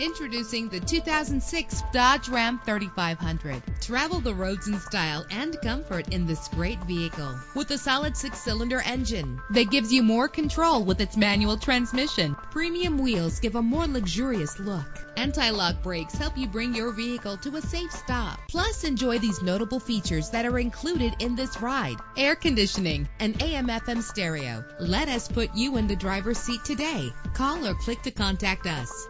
Introducing the 2006 Dodge Ram 3500. Travel the roads in style and comfort in this great vehicle. With a solid six-cylinder engine that gives you more control with its manual transmission. Premium wheels give a more luxurious look. Anti-lock brakes help you bring your vehicle to a safe stop. Plus, enjoy these notable features that are included in this ride. Air conditioning, an AM FM stereo. Let us put you in the driver's seat today. Call or click to contact us.